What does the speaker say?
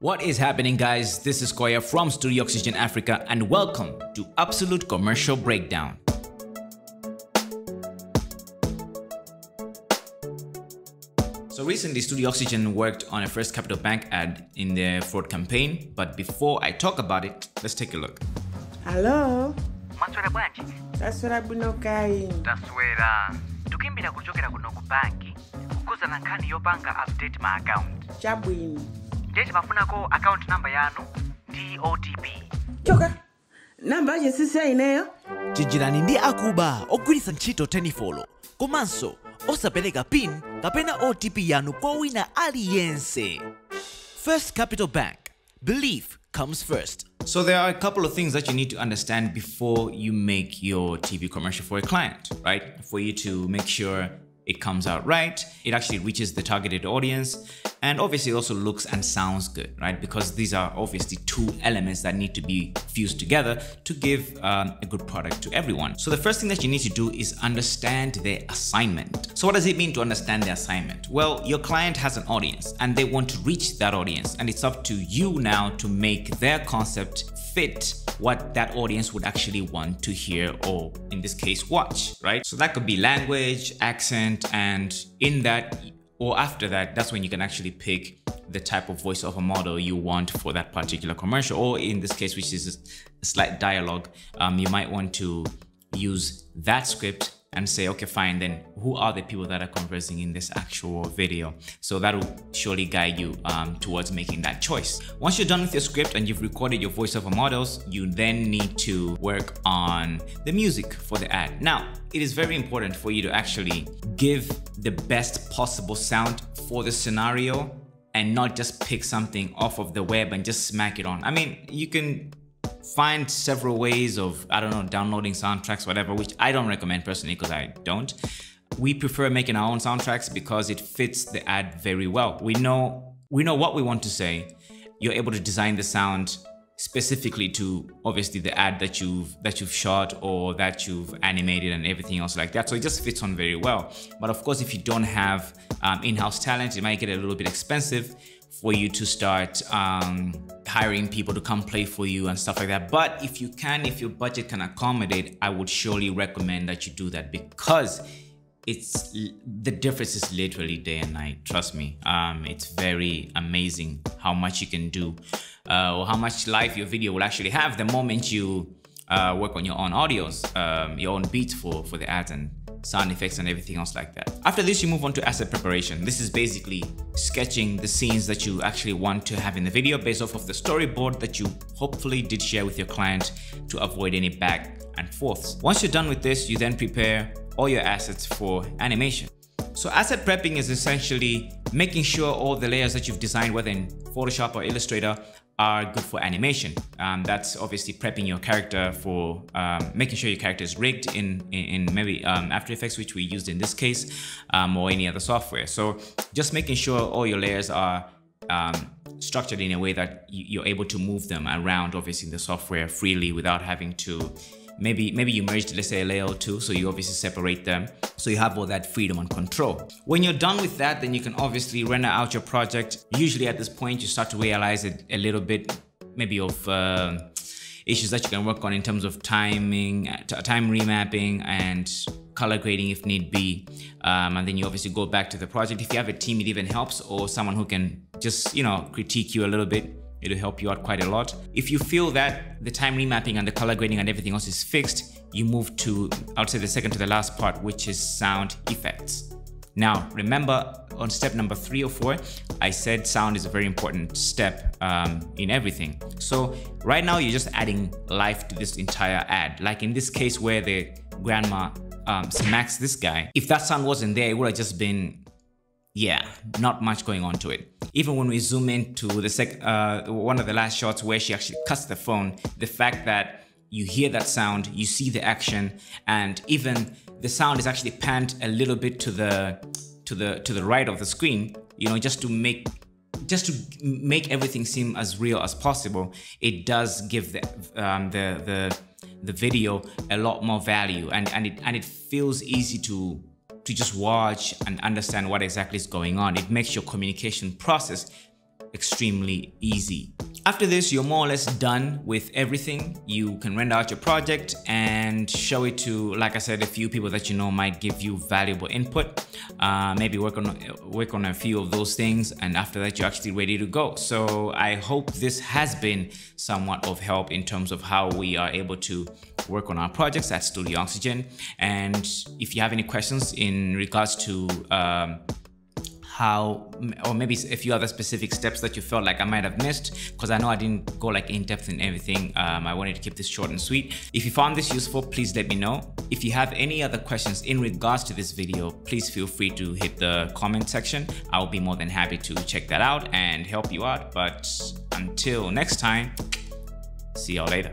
What is happening, guys? This is Koya from Studio Oxygen Africa, and welcome to Absolute Commercial Breakdown. So recently, Studio Oxygen worked on a First Capital Bank ad in their fraud campaign. But before I talk about it, let's take a look. Hello, mwaswera bwanji taswera bwino kayi taswera tukimbira kuchokera kuno ku banki kukuzana nkhani yopanga update ma account chabwino ndiye akaunti account number yanu ndi otp choka namba ya sisi ineyo chinjirani ndi akuba ogwiritsa ntchito tenifolo. Komanso osapereka pin kapena otp yanu kwa wina aliyense. First capital bank belief comes first. So there are a couple of things that you need to understand before you make your TV commercial for a client, right? For you to make sure it comes out right, it actually reaches the targeted audience, and obviously it also looks and sounds good, right? Because these are obviously two elements that need to be fused together to give um, a good product to everyone. So the first thing that you need to do is understand their assignment. So what does it mean to understand the assignment? Well, your client has an audience and they want to reach that audience, and it's up to you now to make their concept fit what that audience would actually want to hear or in this case watch right so that could be language accent and in that or after that that's when you can actually pick the type of voiceover model you want for that particular commercial. Or in this case which is a slight dialogue um, you might want to use that script and say, okay, fine, then who are the people that are conversing in this actual video? So that will surely guide you um, towards making that choice. Once you're done with your script and you've recorded your voiceover models, you then need to work on the music for the ad. Now, it is very important for you to actually give the best possible sound for the scenario and not just pick something off of the web and just smack it on. I mean, you can find several ways of i don't know downloading soundtracks whatever which i don't recommend personally because i don't. We prefer making our own soundtracks because it fits the ad very well. We know we know what we want to say. You're able to design the sound specifically to obviously the ad that you've that you've shot or that you've animated and everything else like that. So it just fits on very well. But of course if you don't have um, in-house talent it might get a little bit expensive for you to start um, hiring people to come play for you and stuff like that. But if you can, if your budget can accommodate, I would surely recommend that you do that because it's the difference is literally day and night. Trust me, um, it's very amazing how much you can do uh, or how much life your video will actually have the moment you uh, work on your own audios, um, your own beats for for the ads and sound effects and everything else like that. After this, you move on to asset preparation. This is basically sketching the scenes that you actually want to have in the video based off of the storyboard that you hopefully did share with your client to avoid any back and forths. Once you're done with this, you then prepare all your assets for animation. So asset prepping is essentially making sure all the layers that you've designed, whether in Photoshop or Illustrator, are good for animation. Um, that's obviously prepping your character for um, making sure your character is rigged in, in, in maybe um, After Effects, which we used in this case, um, or any other software. So just making sure all your layers are um, structured in a way that you're able to move them around, obviously in the software freely without having to maybe maybe you merged let's say a layer or two so you obviously separate them so you have all that freedom and control. When you're done with that then you can obviously render out your project. Usually at this point you start to realize it a little bit maybe of uh, issues that you can work on in terms of timing time remapping and color grading if need be. Um, and then you obviously go back to the project. If you have a team it even helps or someone who can just you know critique you a little bit It'll help you out quite a lot. If you feel that the time remapping and the color grading and everything else is fixed, you move to, I would say the second to the last part, which is sound effects. Now, remember on step number three or four, I said sound is a very important step um, in everything. So right now you're just adding life to this entire ad. Like in this case where the grandma um, smacks this guy, if that sound wasn't there, it would have just been yeah, not much going on to it. Even when we zoom into the sec, uh, one of the last shots where she actually cuts the phone, the fact that you hear that sound, you see the action, and even the sound is actually panned a little bit to the to the to the right of the screen, you know, just to make just to make everything seem as real as possible. It does give the um, the the the video a lot more value, and and it and it feels easy to to just watch and understand what exactly is going on. It makes your communication process extremely easy. After this, you're more or less done with everything. You can render out your project and show it to, like I said, a few people that you know might give you valuable input. Uh, maybe work on work on a few of those things, and after that, you're actually ready to go. So I hope this has been somewhat of help in terms of how we are able to work on our projects at Studio Oxygen. And if you have any questions in regards to um, how or maybe a few other specific steps that you felt like I might have missed because I know I didn't go like in depth in everything um, I wanted to keep this short and sweet. If you found this useful please let me know. If you have any other questions in regards to this video please feel free to hit the comment section. I'll be more than happy to check that out and help you out but until next time see y'all later